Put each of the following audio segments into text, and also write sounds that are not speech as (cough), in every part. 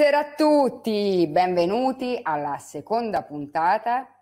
Buonasera a tutti, benvenuti alla seconda puntata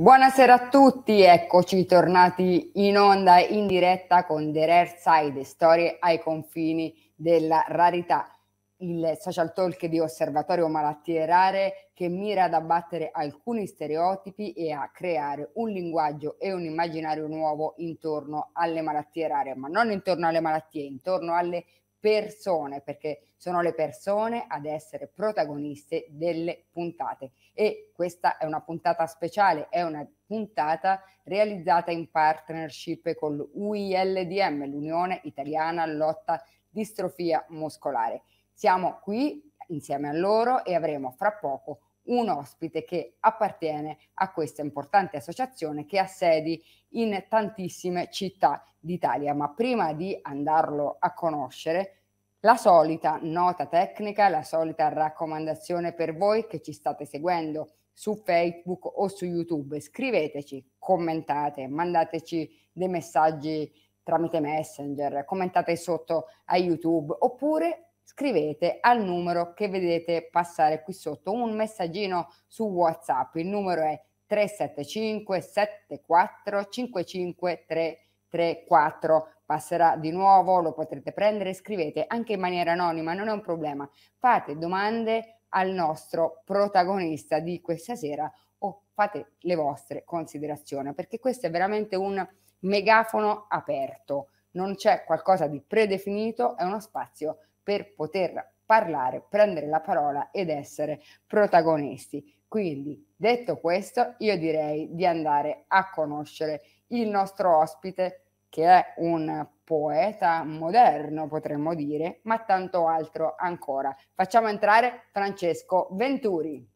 Buonasera a tutti, eccoci tornati in onda in diretta con The Rare Side, storie ai confini della rarità, il social talk di Osservatorio Malattie Rare che mira ad abbattere alcuni stereotipi e a creare un linguaggio e un immaginario nuovo intorno alle malattie rare, ma non intorno alle malattie, intorno alle persone, perché sono le persone ad essere protagoniste delle puntate. E questa è una puntata speciale, è una puntata realizzata in partnership con l'UILDM, l'Unione Italiana Lotta Distrofia Muscolare. Siamo qui insieme a loro e avremo fra poco un ospite che appartiene a questa importante associazione che ha sedi in tantissime città d'Italia. Ma prima di andarlo a conoscere, la solita nota tecnica, la solita raccomandazione per voi che ci state seguendo su Facebook o su YouTube. Scriveteci, commentate, mandateci dei messaggi tramite Messenger, commentate sotto a YouTube oppure scrivete al numero che vedete passare qui sotto un messaggino su WhatsApp. Il numero è 375 74 55 334 passerà di nuovo, lo potrete prendere, scrivete anche in maniera anonima, non è un problema. Fate domande al nostro protagonista di questa sera o fate le vostre considerazioni, perché questo è veramente un megafono aperto, non c'è qualcosa di predefinito, è uno spazio per poter parlare, prendere la parola ed essere protagonisti. Quindi, detto questo, io direi di andare a conoscere il nostro ospite che è un poeta moderno, potremmo dire, ma tanto altro ancora. Facciamo entrare Francesco Venturi.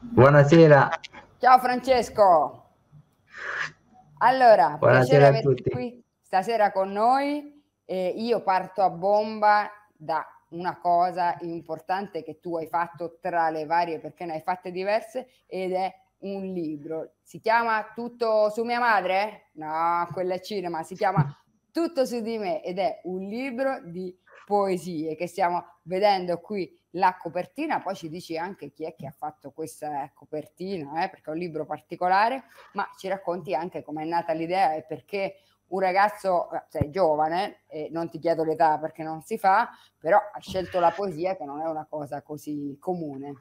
Buonasera. Ciao Francesco. Allora, Buonasera piacere averti qui stasera con noi. Eh, io parto a bomba da una cosa importante che tu hai fatto tra le varie, perché ne hai fatte diverse, ed è un libro. Si chiama Tutto su mia madre? No, quella è cinema. Si chiama Tutto su di me ed è un libro di poesie che stiamo vedendo qui la copertina, poi ci dici anche chi è che ha fatto questa copertina, eh, perché è un libro particolare, ma ci racconti anche com'è nata l'idea e perché un ragazzo, eh, sei giovane, e non ti chiedo l'età perché non si fa, però ha scelto la poesia che non è una cosa così comune.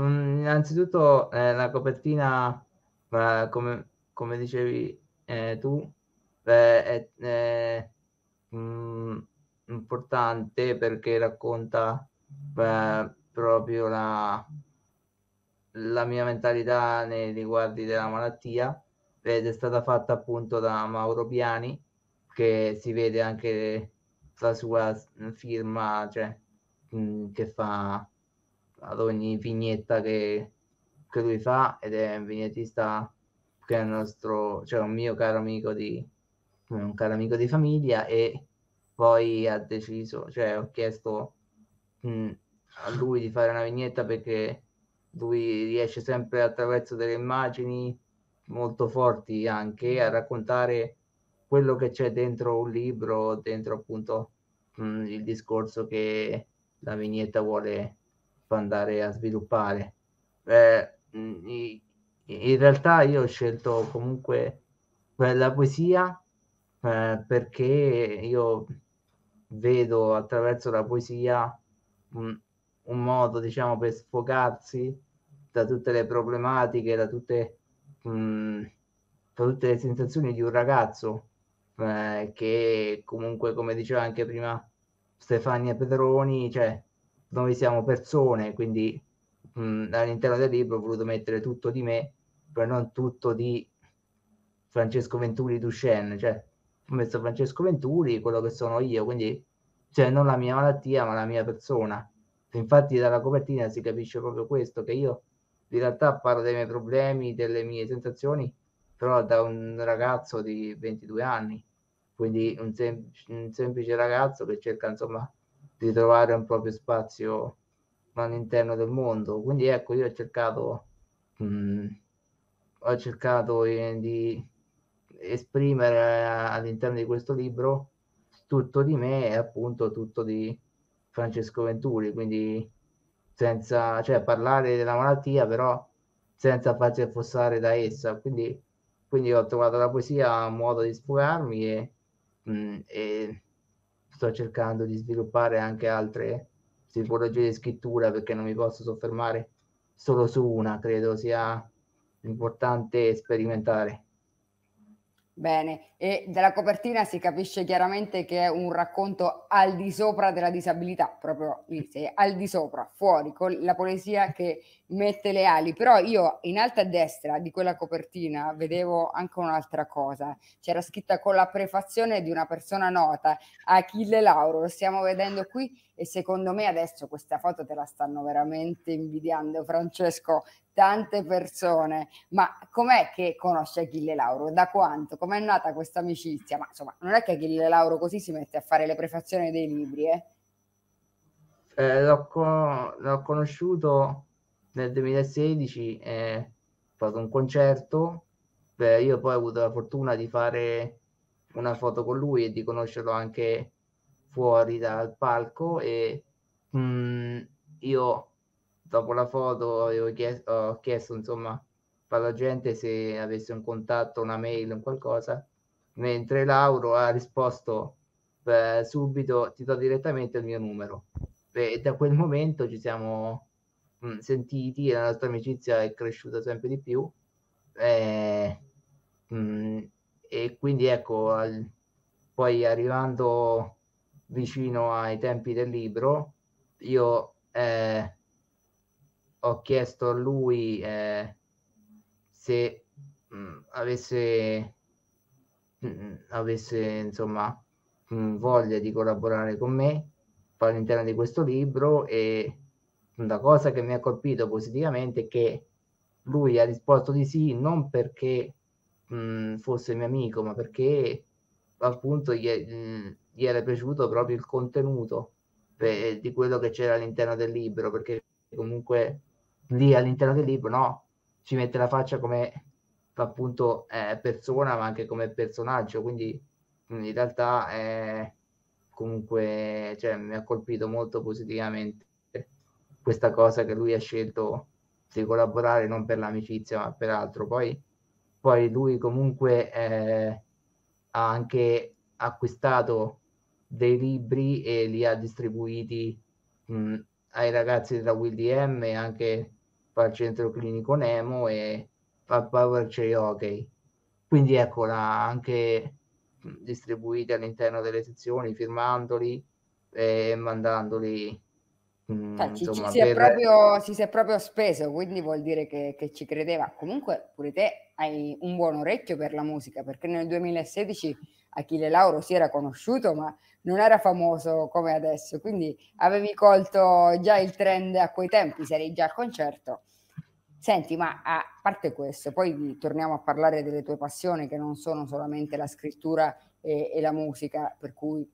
Mm, innanzitutto eh, la copertina, eh, come, come, dicevi eh, tu, è, è mh, mm, importante perché racconta proprio la, la mia mentalità nei riguardi della malattia ed è stata fatta appunto da Mauro Piani che si vede anche la sua firma cioè, che fa ad ogni vignetta che, che lui fa ed è un vignettista che è il nostro, cioè un mio caro amico di un caro amico di famiglia e poi ha deciso, cioè ho chiesto mh, a lui di fare una vignetta perché lui riesce sempre attraverso delle immagini molto forti anche a raccontare quello che c'è dentro un libro, dentro appunto mh, il discorso che la vignetta vuole andare a sviluppare. Eh, in realtà io ho scelto comunque la poesia eh, perché io vedo attraverso la poesia un, un, modo, diciamo, per sfogarsi da tutte le problematiche, da tutte, mh, da tutte le sensazioni di un ragazzo eh, che comunque, come diceva anche prima Stefania Pedroni, cioè noi siamo persone, quindi mh, all'interno del libro ho voluto mettere tutto di me, però non tutto di Francesco Venturi Duchenne, cioè ho messo Francesco Venturi, quello che sono io, quindi cioè non la mia malattia, ma la mia persona. Infatti dalla copertina si capisce proprio questo, che io in realtà parlo dei miei problemi, delle mie sensazioni, però da un ragazzo di 22 anni, quindi un, sem- un semplice ragazzo che cerca insomma di trovare un proprio spazio all'interno del mondo. Quindi ecco, io ho cercato, mh, mm, ho cercato eh, di esprimere all'interno di questo libro tutto di me e appunto tutto di Francesco Venturi, quindi senza, cioè parlare della malattia, però senza farsi affossare da essa. Quindi, quindi ho trovato la poesia un modo di sfogarmi e, mh, mm, e sto cercando di sviluppare anche altre tipologie di scrittura perché non mi posso soffermare solo su una, credo sia importante sperimentare. Bene, e dalla copertina si capisce chiaramente che è un racconto al di sopra della disabilità, proprio sei al di sopra, fuori, con la poesia che mette le ali. Però io in alto a destra di quella copertina vedevo anche un'altra cosa. C'era scritta con la prefazione di una persona nota, Achille Lauro, lo stiamo vedendo qui e secondo me adesso questa foto te la stanno veramente invidiando, Francesco, tante persone. Ma com'è che conosce Achille Lauro? Da quanto? Com'è nata questa amicizia? Ma insomma, non è che Achille Lauro così si mette a fare le prefazioni dei libri, eh? Eh, l'ho, con- l'ho, conosciuto nel 2016, eh, fatto un concerto, Beh, io poi ho avuto la fortuna di fare una foto con lui e di conoscerlo anche fuori dal palco e mh, mm, io dopo la foto avevo chiesto, ho chiesto insomma alla gente se avesse un contatto, una mail o qualcosa, mentre Lauro ha risposto beh, subito ti do direttamente il mio numero. E da quel momento ci siamo mm, sentiti e la nostra amicizia è cresciuta sempre di più e, mh, mm, e quindi ecco al, poi arrivando vicino ai tempi del libro io eh, ho chiesto a lui eh, se mh, mm, avesse, mh, avesse insomma mh, voglia di collaborare con me all'interno di questo libro e la cosa che mi ha colpito positivamente è che lui ha risposto di sì non perché mh, fosse mio amico ma perché appunto gli, gli era piaciuto proprio il contenuto per, di quello che c'era all'interno del libro perché comunque lì all'interno del libro no ci mette la faccia come appunto eh, persona ma anche come personaggio quindi in realtà eh, comunque cioè, mi ha colpito molto positivamente questa cosa che lui ha scelto di collaborare non per l'amicizia ma per altro poi, poi lui comunque eh, ha anche acquistato dei libri e li ha distribuiti mh, ai ragazzi della WDM e anche al centro clinico Nemo e al Power Cherry Hockey quindi ecco anche distribuiti all'interno delle sezioni, firmandoli e mandandoli. Mm, cioè, insomma, ci, si, per... è proprio, si, si, è proprio, speso, quindi vuol dire che, che, ci credeva. Comunque, pure te hai un buon orecchio per la musica, perché nel 2016 Achille Lauro si era conosciuto, ma non era famoso come adesso. Quindi avevi colto già il trend a quei tempi, sei già al concerto Senti, ma a parte questo, poi torniamo a parlare delle tue passioni che non sono solamente la scrittura e, e la musica, per cui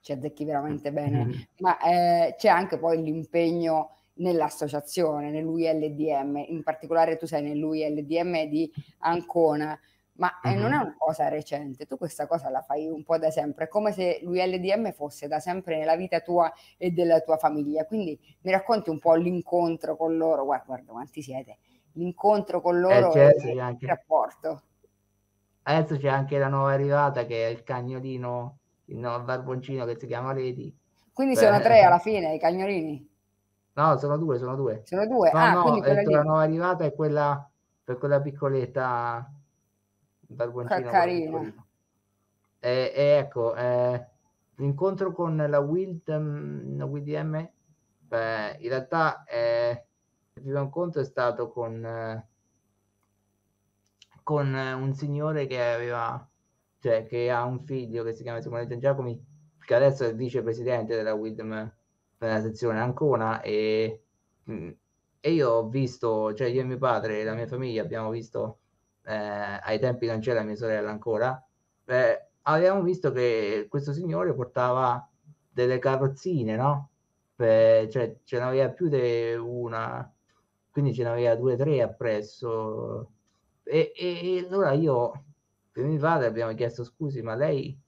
ci azzecchi veramente bene, mm-hmm. ma eh, c'è anche poi l'impegno nell'associazione, nell'UILDM, in particolare tu sei nell'UILDM di Ancona, ma eh, non è una cosa recente, tu questa cosa la fai un po' da sempre, è come se l'ULDM fosse da sempre nella vita tua e della tua famiglia, quindi mi racconti un po' l'incontro con loro, guarda, guarda quanti siete, l'incontro con eh, loro eh, certo, e il rapporto. Adesso c'è anche la nuova arrivata che è il cagnolino, il barboncino che si chiama Lady. Quindi Beh. sono tre alla fine i cagnolini? No, sono due, sono due. Sono due? No, ah, no, la nuova arrivata è quella per quella piccoletta barboncino. Carino. E, e, ecco, eh, l'incontro con la Wild, la WDM, beh, in realtà eh, il primo incontro è stato con, eh, con un signore che aveva, cioè che ha un figlio che si chiama Simone Giacomi, che adesso è il vicepresidente della WIDM nella sezione Ancona e, mm, e io ho visto, cioè io e mio padre e la mia famiglia abbiamo visto, eh, ai tempi non c'era mia sorella ancora, eh, abbiamo visto che questo signore portava delle carrozzine, no? Eh, cioè ce n'aveva più di una, quindi ce n'aveva due o tre appresso. E, e, e allora io e mio padre abbiamo chiesto scusi, ma lei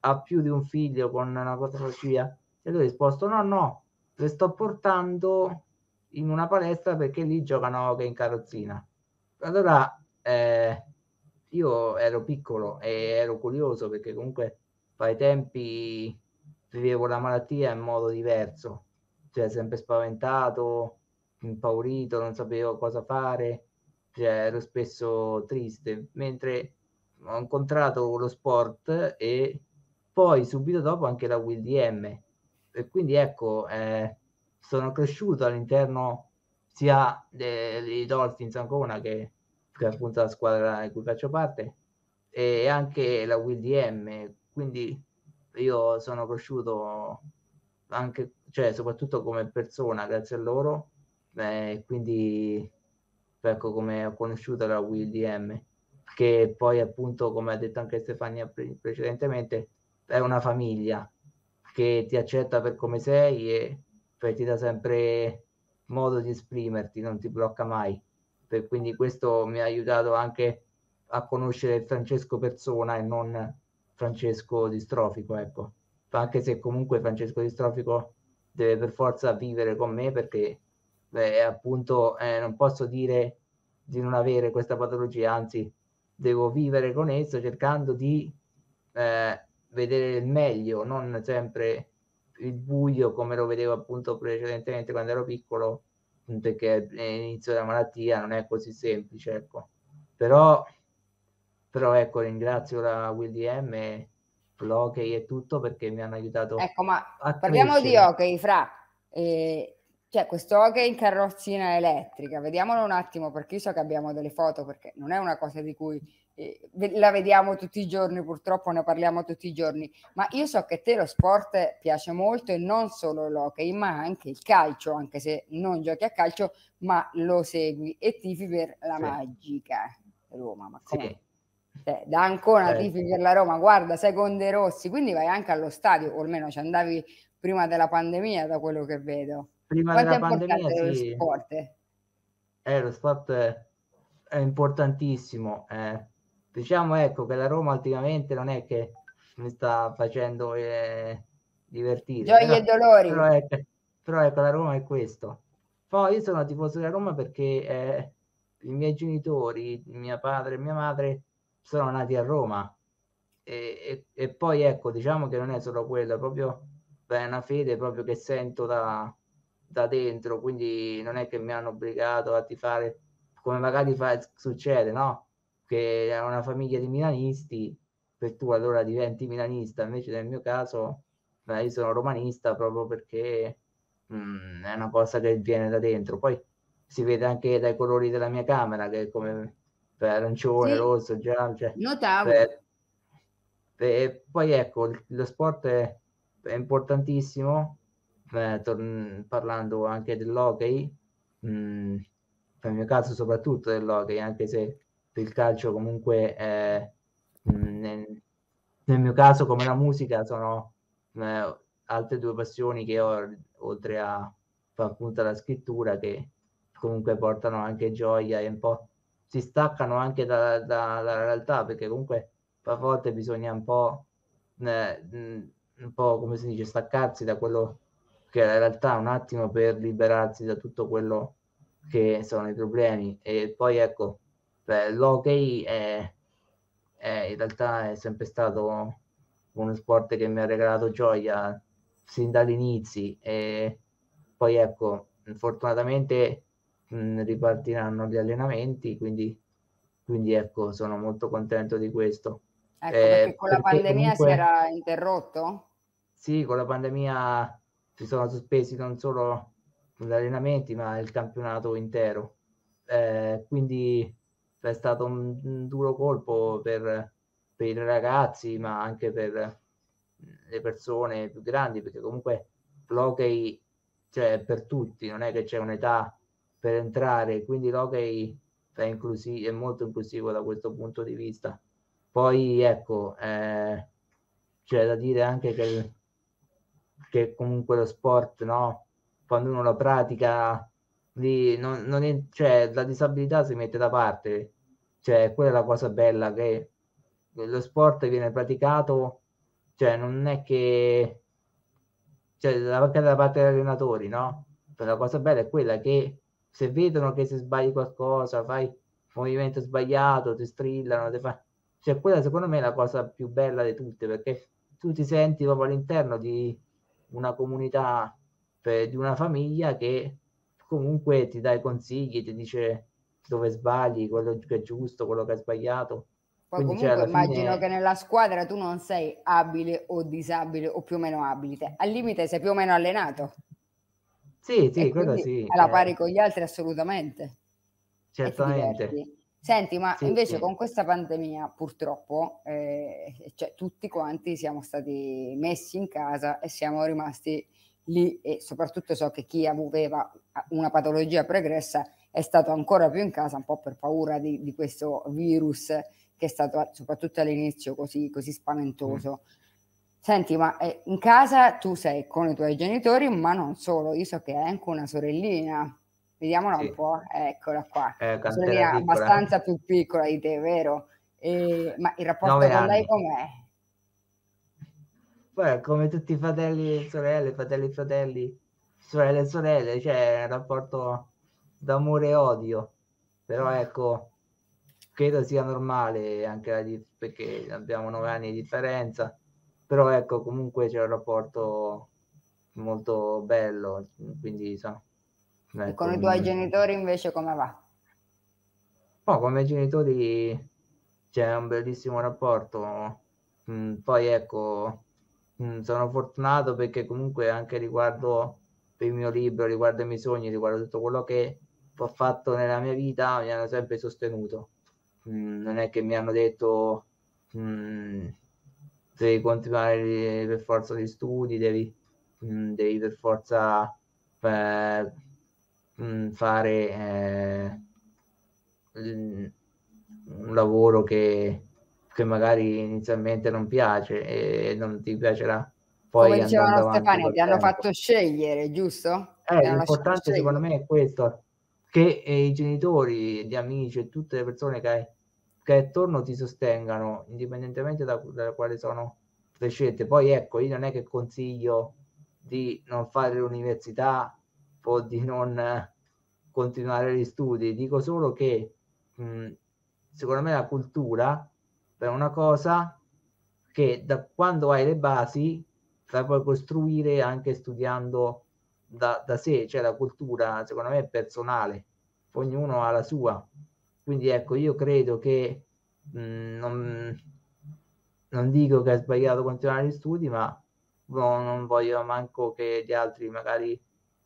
ha più di un figlio con una patologia? E lui ha risposto no, no, le sto portando in una palestra perché lì giocano hockey in carrozzina. Allora eh, io ero piccolo e ero curioso perché comunque ai tempi vivevo la malattia in modo diverso, cioè sempre spaventato, impaurito, non sapevo cosa fare, cioè ero spesso triste, mentre ho incontrato lo sport e poi subito dopo anche la WDM e quindi ecco eh, sono cresciuto all'interno sia dei, Dolphins Ancona che, che appunto la squadra di cui faccio parte e anche la WDM quindi io sono cresciuto anche cioè soprattutto come persona grazie a loro. Eh, quindi ecco come ho conosciuto la WDM che poi appunto, come ha detto anche Stefania pre- precedentemente, è una famiglia che ti accetta per come sei e poi ti dà sempre modo di esprimerti, non ti blocca mai. E quindi questo mi ha aiutato anche a conoscere Francesco persona e non Francesco distrofico, ecco. Anche se comunque Francesco distrofico deve per forza vivere con me perché beh, appunto eh, non posso dire di non avere questa patologia, anzi devo vivere con esso cercando di eh, vedere il meglio, non sempre il buio come lo vedevo appunto precedentemente quando ero piccolo, perché l'inizio della malattia non è così semplice, ecco. Però, però ecco, ringrazio la WDM, l'hockey e tutto perché mi hanno aiutato. Ecco, ma parliamo crescere. di hockey, fra. Eh, cioè, questo hockey in carrozzina elettrica, vediamolo un attimo perché io so che abbiamo delle foto, perché non è una cosa di cui eh, la vediamo tutti i giorni, purtroppo ne parliamo tutti i giorni, ma io so che a te lo sport piace molto e non solo l'hockey, ma anche il calcio, anche se non giochi a calcio, ma lo segui e tifi per la sì. magica Roma. Ma come? Sì. Cioè, da Ancona eh. tifi per la Roma, guarda, seconde rossi, quindi vai anche allo stadio, o almeno ci andavi prima della pandemia, da quello che vedo prima Quanto della pandemia sì. lo sport? Eh, lo sport è, è importantissimo. Eh. Diciamo ecco che la Roma ultimamente non è che mi sta facendo eh, divertire. Gioie però, e dolori. Però, ecco, però ecco, la Roma è questo. Poi io sono tifoso della Roma perché eh, i miei genitori, mio padre e mia madre, sono nati a Roma. E, e, e poi ecco, diciamo che non è solo quello, è proprio è una fede proprio che sento da, da dentro, quindi non è che mi hanno obbligato a tifare come magari fa, succede, no? Che è una famiglia di milanisti, per tu allora diventi milanista, invece nel mio caso beh, io sono romanista proprio perché mh, mm, è una cosa che viene da dentro. Poi si vede anche dai colori della mia camera che è come beh, arancione, sì. rosso, giallo. Cioè, Notavo. Beh, beh, poi ecco, lo sport è, è importantissimo eh, tor- parlando anche dell'hockey, mh, mm, nel mio caso soprattutto dell'hockey, anche se il calcio comunque mm, nel, nel, mio caso come la musica sono eh, altre due passioni che ho oltre a appunto la scrittura che comunque portano anche gioia e un po' si staccano anche da, da, dalla realtà perché comunque a volte bisogna un po' eh, mm, un po' come si dice staccarsi da quello che in realtà un attimo per liberarsi da tutto quello che sono i problemi. E poi ecco beh, l'hockey è, è, in realtà è sempre stato uno sport che mi ha regalato gioia sin dagli inizi e poi ecco fortunatamente mh, ripartiranno gli allenamenti quindi, quindi ecco sono molto contento di questo. Ecco eh, perché con la pandemia comunque, si era interrotto? Sì, con la pandemia si sono sospesi non solo gli allenamenti ma il campionato intero. Eh, quindi è stato un, duro colpo per, per, i ragazzi ma anche per, le persone più grandi, perché comunque l'hockey cioè, per tutti, non è che c'è un'età per entrare, quindi l'hockey è, inclusi- è molto inclusivo da questo punto di vista. Poi ecco, eh, c'è da dire anche che, che comunque lo sport, no? quando uno lo pratica, lì non, non è, cioè, la disabilità si mette da parte, cioè quella è la cosa bella che lo sport viene praticato, cioè non è che cioè anche da parte degli allenatori, no? La cosa bella è quella che se vedono che se sbagli qualcosa, fai un movimento sbagliato, ti strillano, ti fa... cioè quella secondo me è la cosa più bella di tutte, perché tu ti senti proprio all'interno di una comunità, per, di una famiglia che comunque ti dà i consigli, ti dice dove sbagli, quello che è giusto, quello che è sbagliato. Poi Quindi comunque immagino fine... che nella squadra tu non sei abile o disabile o più o meno abile, al limite sei più o meno allenato. Sì, sì, quello sì. Alla eh. pari con gli altri assolutamente. Certamente. Senti, ma sì, invece sì. con questa pandemia purtroppo eh, cioè, tutti quanti siamo stati messi in casa e siamo rimasti lì e soprattutto so che chi aveva una patologia pregressa è stato ancora più in casa un po' per paura di, di questo virus che è stato soprattutto all'inizio così, così spaventoso. Mm. Senti, ma eh, in casa tu sei con i tuoi genitori, ma non solo, io so che hai anche una sorellina. Vediamola sì. un po', eccola qua. Eh, piccola. abbastanza più piccola di te, vero? E, ma il rapporto con anni. lei com'è? Poi, come tutti i fratelli e sorelle, fratelli e fratelli, sorelle e sorelle, c'è un rapporto d'amore e odio. Però ecco, credo sia normale anche la, perché abbiamo nove anni di differenza però ecco comunque c'è un rapporto molto bello quindi so, ecco, con i tuoi genitori invece come va? Oh, con i miei genitori c'è un bellissimo rapporto mm, poi ecco mm, sono fortunato perché comunque anche riguardo il mio libro riguardo i miei sogni riguardo tutto quello che ho fatto nella mia vita mi hanno sempre sostenuto mm, non è che mi hanno detto mm, devi continuare per forza di studi, devi, mm, devi per forza eh, mh, mm, fare eh, un lavoro che, che, magari inizialmente non piace e non ti piacerà. Poi Come dicevano Stefania, ti hanno fatto scegliere, giusto? Eh, l'importante secondo me è questo, che eh, i genitori, gli amici e tutte le persone che hai che attorno ti sostengano, indipendentemente da, da quali sono le scelte. Poi ecco, io non è che consiglio di non fare l'università o di non continuare gli studi, dico solo che mh, secondo me la cultura è una cosa che da quando hai le basi la puoi costruire anche studiando da, da sé, cioè la cultura secondo me è personale, ognuno ha la sua. Quindi ecco, io credo che mh, non, non dico che è sbagliato continuare gli studi, ma no, non voglio manco che gli altri magari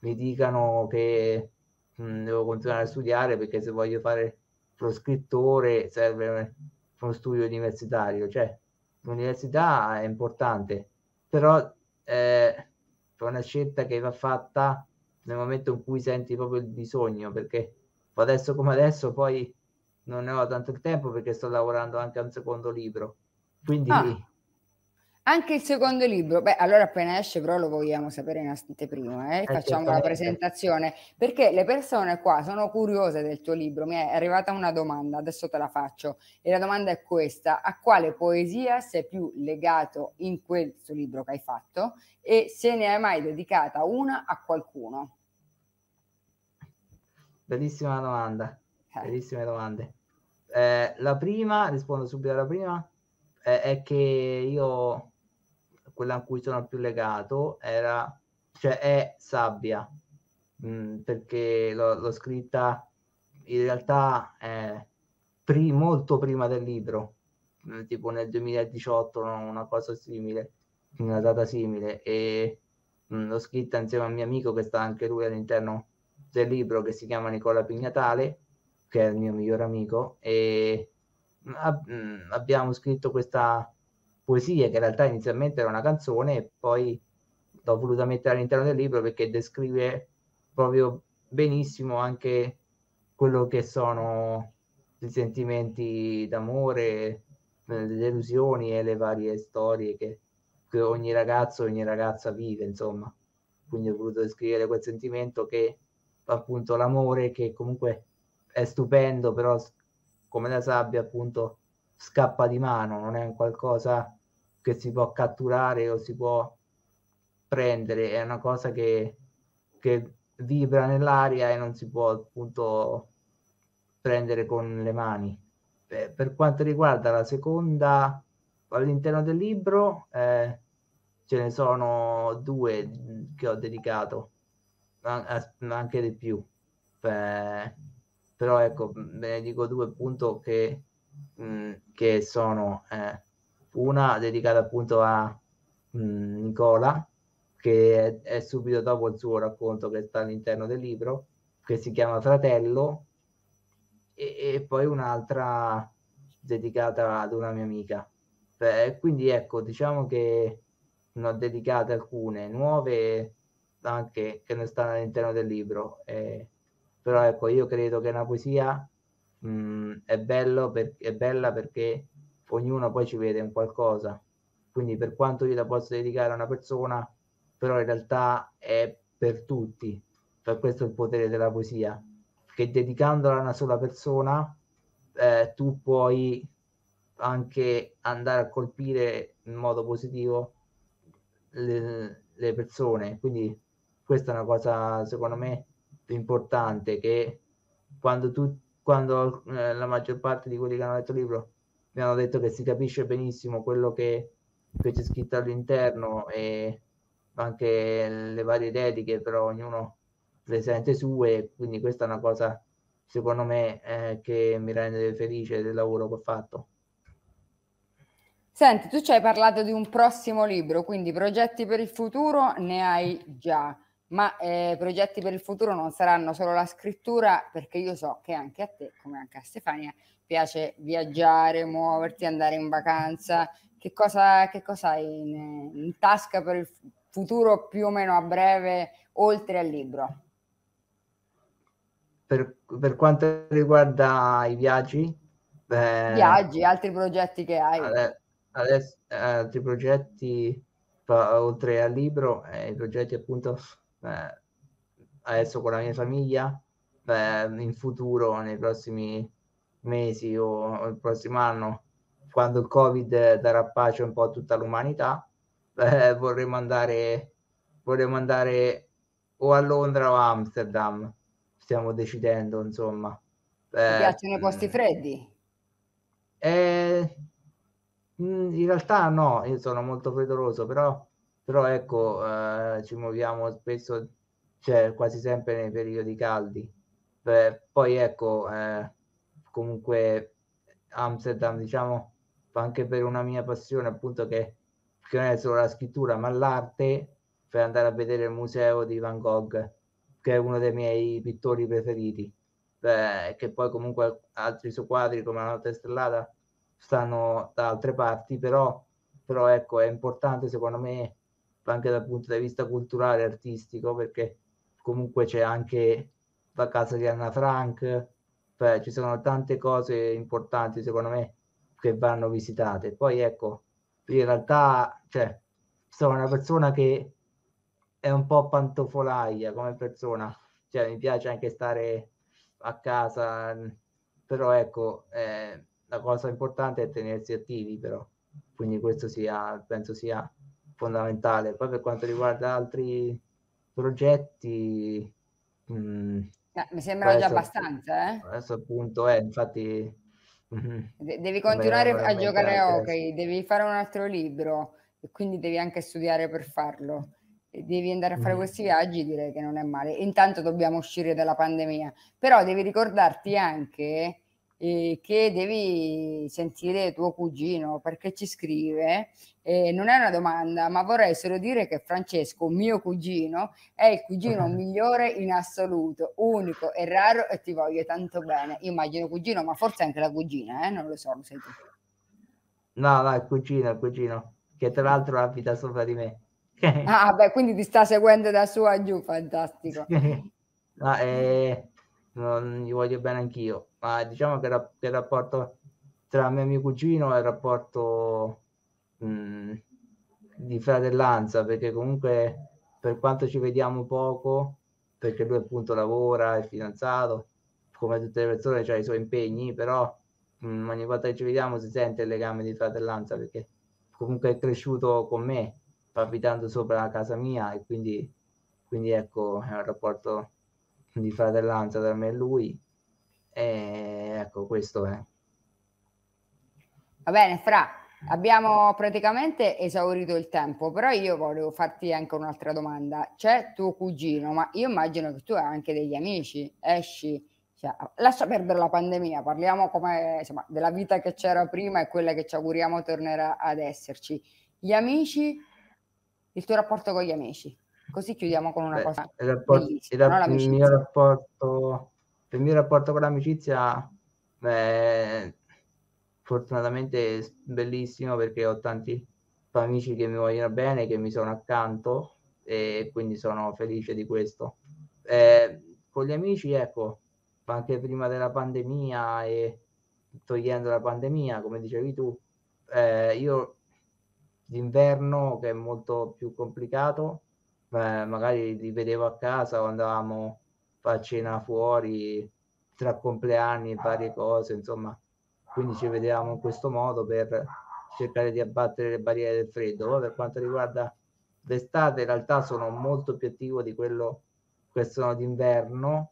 mi dicano che mh, devo continuare a studiare perché se voglio fare lo scrittore serve uno studio universitario. Cioè, l'università è importante, però eh, è una scelta che va fatta nel momento in cui senti proprio il bisogno, perché adesso come adesso poi non ne ho tanto il tempo perché sto lavorando anche a un secondo libro. Quindi... Ah, anche il secondo libro, beh, allora appena esce però lo vogliamo sapere in anteprima, eh? facciamo la presentazione, perché le persone qua sono curiose del tuo libro, mi è arrivata una domanda, adesso te la faccio, e la domanda è questa, a quale poesia sei più legato in questo libro che hai fatto e se ne hai mai dedicata una a qualcuno? Bellissima domanda. Eh. Bellissime domande. Eh, la prima, rispondo subito alla prima, è, che io, quella a cui sono più legato, era, cioè è Sabbia, mh, mm, perché l'ho, l'ho, scritta in realtà eh, pri, molto prima del libro, mm, tipo nel 2018, no? una cosa simile, una data simile, e mh, mm, l'ho scritta insieme a un mio amico che sta anche lui all'interno del libro, che si chiama Nicola Pignatale che è il mio migliore amico, e ab- abbiamo scritto questa, poesie che in realtà inizialmente era una canzone e poi l'ho voluta mettere all'interno del libro perché descrive proprio benissimo anche quello che sono i sentimenti d'amore, eh, le delusioni e le varie storie che, che ogni ragazzo ogni ragazza vive, insomma. Quindi ho voluto descrivere quel sentimento che appunto l'amore che comunque è stupendo, però come la sabbia appunto scappa di mano, non è un qualcosa che si può catturare o si può prendere, è una cosa che, che vibra nell'aria e non si può appunto prendere con le mani. Per, per quanto riguarda la seconda, all'interno del libro eh, ce ne sono due che ho dedicato, anche di più. Eh, però ecco, ve ne dico due appunto che, mh, che sono eh, una dedicata appunto a mh, Nicola, che è, è, subito dopo il suo racconto che sta all'interno del libro, che si chiama Fratello, e, e poi un'altra dedicata ad una mia amica. Beh, quindi ecco, diciamo che ne ho dedicate alcune nuove anche che non stanno all'interno del libro. Eh, però ecco, io credo che una poesia mh, mm, è, per, è bella perché ognuno poi ci vede in qualcosa. Quindi per quanto io la posso dedicare a una persona, però in realtà è per tutti. Per questo è il potere della poesia, che dedicandola a una sola persona, eh, tu puoi anche andare a colpire in modo positivo le, le persone. Quindi questa è una cosa, secondo me, importante, che quando, tu, quando eh, la maggior parte di quelli che hanno letto il libro mi hanno detto che si capisce benissimo quello che, che c'è scritto all'interno e anche le varie dediche, però ognuno le sente sue, quindi questa è una cosa secondo me eh, che mi rende felice del lavoro che ho fatto. Senti, tu ci hai parlato di un prossimo libro, quindi progetti per il futuro ne hai già, ma eh, progetti per il futuro non saranno solo la scrittura, perché io so che anche a te, come anche a Stefania, piace viaggiare, muoverti, andare in vacanza. Che cosa, che cosa hai in, in tasca per il futuro più o meno a breve, oltre al libro? Per, per quanto riguarda i viaggi, beh, viaggi, altri progetti che hai? Adesso, altri progetti oltre al libro, eh, i progetti appunto eh, adesso con la mia famiglia, eh, in futuro, nei prossimi mesi o il prossimo anno, quando il Covid darà pace un po' a tutta l'umanità, eh, vorremmo andare, vorremmo andare o a Londra o a Amsterdam. Stiamo decidendo, insomma. Ti eh, piacciono i posti freddi? Eh, in realtà no, io sono molto freddoloso, però, però ecco, eh, ci muoviamo spesso, cioè quasi sempre nei periodi caldi. Beh, poi ecco, eh, comunque Amsterdam, diciamo, anche per una mia passione, appunto, che, che non è solo la scrittura, ma l'arte, per andare a vedere il museo di Van Gogh, che è uno dei miei pittori preferiti, Beh, che poi comunque altri suoi quadri come La notte stellata stanno da altre parti, però, però ecco, è importante secondo me anche dal punto di vista culturale e artistico, perché comunque c'è anche la casa di Anna Frank, cioè, ci sono tante cose importanti secondo me che vanno visitate. Poi ecco, in realtà cioè, sono una persona che è un po' pantofolaia come persona, cioè mi piace anche stare a casa, però ecco, eh, la cosa importante è tenersi attivi però, quindi questo sia, penso sia fondamentale. Poi per quanto riguarda altri progetti, mh, mm, No, mi sembra già abbastanza, eh? Adesso appunto è, infatti... Mhm. De- devi continuare a giocare a hockey, devi fare un altro libro e quindi devi anche studiare per farlo. E devi andare a fare mm. questi viaggi, direi che non è male. Intanto dobbiamo uscire dalla pandemia, però devi ricordarti anche eh, che devi sentire tuo cugino perché ci scrive. Eh, non è una domanda, ma vorrei solo dire che Francesco, mio cugino, è il cugino (laughs) migliore in assoluto, unico e raro e ti voglio tanto bene. Immagino cugino, ma forse anche la cugina, eh? non lo so, lo sai tu. No, no, il cugino, il cugino, che tra l'altro abita sopra di me. ah, beh, quindi ti sta seguendo da su a giù, (laughs) fantastico. no, eh, non gli voglio bene anch'io, ma diciamo che, ra- che il rapporto tra me e mio cugino è il rapporto mh, mm, di fratellanza, perché comunque per quanto ci vediamo poco, perché lui appunto lavora, è fidanzato, come tutte le persone ha i suoi impegni, però mh, mm, ogni volta che ci vediamo si sente il legame di fratellanza, perché comunque è cresciuto con me, abitando sopra la casa mia e quindi, quindi ecco, è un rapporto di fratellanza tra me e lui. E ecco, questo è. Va bene, Fra, abbiamo praticamente esaurito il tempo, però io volevo farti anche un'altra domanda. C'è tuo cugino, ma io immagino che tu hai anche degli amici, esci, cioè, lascia perdere la pandemia, parliamo come, insomma, della vita che c'era prima e quella che ci auguriamo tornerà ad esserci. Gli amici, il tuo rapporto con gli amici. Così chiudiamo con una Beh, cosa. Il, rapporto, il, rap- il, mio rapporto, il mio rapporto con l'amicizia beh, fortunatamente bellissimo perché ho tanti amici che mi vogliono bene, che mi sono accanto e quindi sono felice di questo. Eh, con gli amici, ecco, anche prima della pandemia e togliendo la pandemia, come dicevi tu, eh, io d'inverno che è molto più complicato, eh, magari li vedevo a casa o andavamo a cena fuori tra compleanni varie cose, insomma, quindi ci vedevamo in questo modo per cercare di abbattere le barriere del freddo. per quanto riguarda l'estate, in realtà sono molto più attivo di quello che sono d'inverno,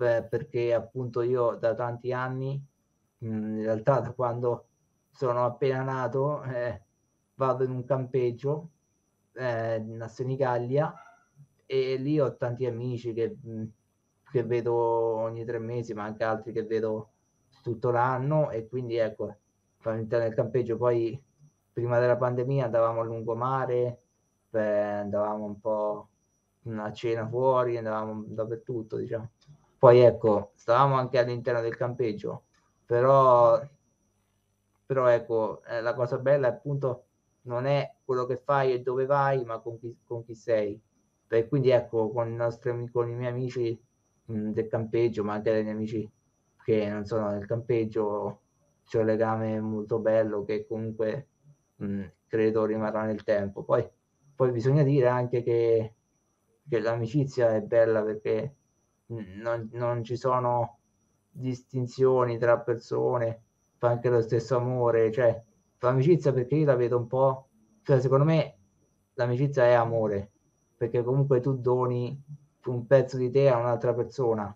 eh, perché appunto io da tanti anni, in realtà da quando sono appena nato, eh, vado in un campeggio eh, a Senigallia e lì ho tanti amici che, che vedo ogni tre mesi, ma anche altri che vedo tutto l'anno e quindi ecco, all'interno del campeggio poi prima della pandemia andavamo a lungomare, beh, andavamo un po' a cena fuori, andavamo dappertutto, diciamo. Poi ecco, stavamo anche all'interno del campeggio, però, però ecco, eh, la cosa bella appunto non è quello che fai e dove vai, ma con chi, con chi sei. E quindi ecco, con i, nostri, con i miei amici mh, del campeggio, ma anche degli amici che non sono nel campeggio, c'è un legame molto bello che comunque mh, credo rimarrà nel tempo. Poi, poi bisogna dire anche che, che l'amicizia è bella perché non, non ci sono distinzioni tra persone, fa anche lo stesso amore, cioè l'amicizia perché io la vedo un po', cioè secondo me l'amicizia è amore, perché comunque tu doni un pezzo di te a un'altra persona.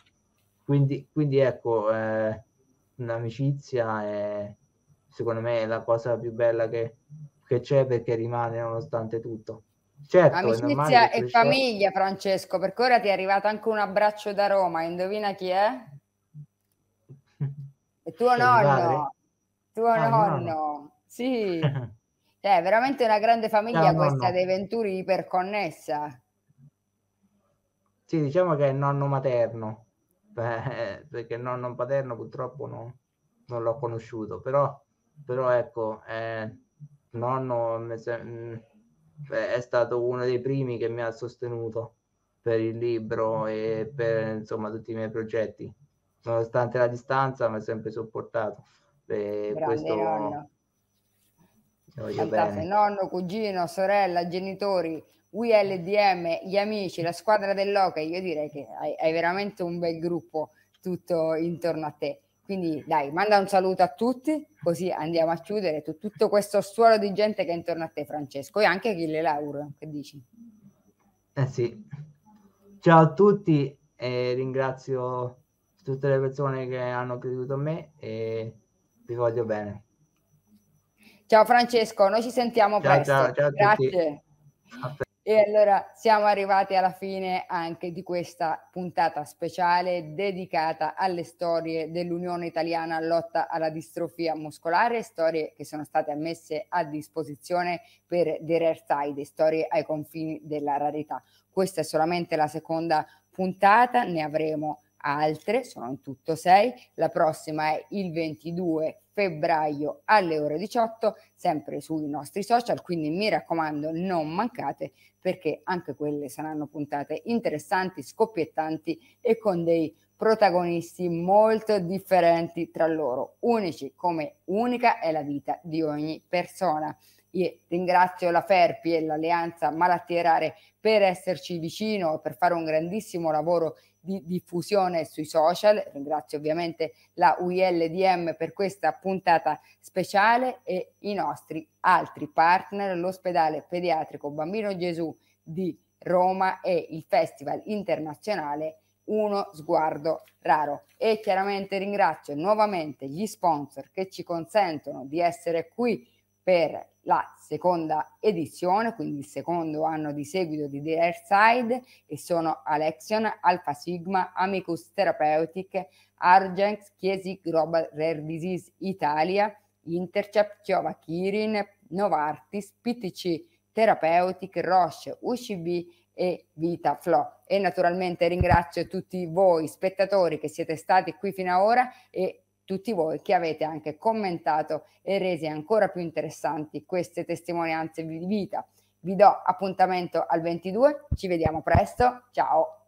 Quindi, quindi ecco, eh, un'amicizia è secondo me la cosa più bella che, che c'è perché rimane nonostante tutto. Certo, Amicizia e famiglia, Francesco, perché ora ti è arrivato anche un abbraccio da Roma, indovina chi è? (laughs) È tuo nonno, tuo ah, nonno. nonno. Sì, (laughs) è veramente una grande famiglia Ciao, questa nonno. dei Venturi iperconnessa. Sì, diciamo che è il nonno materno, Beh, (laughs) perché il nonno paterno purtroppo no, non l'ho conosciuto, però, però ecco, eh, nonno mm, è stato uno dei primi che mi ha sostenuto per il libro e per insomma tutti i miei progetti. Nonostante la distanza, mi ha sempre sopportato. E questo nonno. Nonno, cugino, sorella, genitori, ULDM, gli amici, la squadra dell'hockey. Io direi che hai, hai veramente un bel gruppo tutto intorno a te. Quindi dai, manda un saluto a tutti, così andiamo a chiudere tu, tutto questo stuolo di gente che è intorno a te, Francesco, e anche Achille Lauro, che dici? Eh sì. Ciao a tutti e ringrazio tutte le persone che hanno creduto in me e vi voglio bene. Ciao Francesco, noi ci sentiamo ciao, presto. Ciao, ciao Grazie. E allora siamo arrivati alla fine anche di questa puntata speciale dedicata alle storie dell'Unione Italiana lotta alla distrofia muscolare, storie che sono state messe a disposizione per The Rare Side, storie ai confini della rarità. Questa è solamente la seconda puntata, ne avremo altre, sono in tutto sei, la prossima è il 22 febbraio alle ore 18, sempre sui nostri social, quindi mi raccomando non mancate perché anche quelle saranno puntate interessanti, scoppiettanti e con dei protagonisti molto differenti tra loro, unici come unica è la vita di ogni persona. Io ringrazio la Ferpi e l'Alleanza Malattie Rare per esserci vicino, per fare un grandissimo lavoro di diffusione sui social. Ringrazio ovviamente la UILDM per questa puntata speciale e i nostri altri partner, l'ospedale pediatrico Bambino Gesù di Roma e il Festival internazionale Uno Sguardo Raro. E chiaramente ringrazio nuovamente gli sponsor che ci consentono di essere qui per la seconda edizione, quindi il secondo anno di seguito di The Airside e sono Alexion, Alpha Sigma, Amicus Therapeutic, Argenx, Chiesi Global Rare Disease Italia, Intercept, Chiova Kirin, Novartis, PTC Therapeutic, Roche, UCB e VitaFlow. E naturalmente ringrazio tutti voi spettatori che siete stati qui fino ad ora e tutti voi che avete anche commentato e resi ancora più interessanti queste testimonianze di vita. Vi do appuntamento al 22, ci vediamo presto, ciao!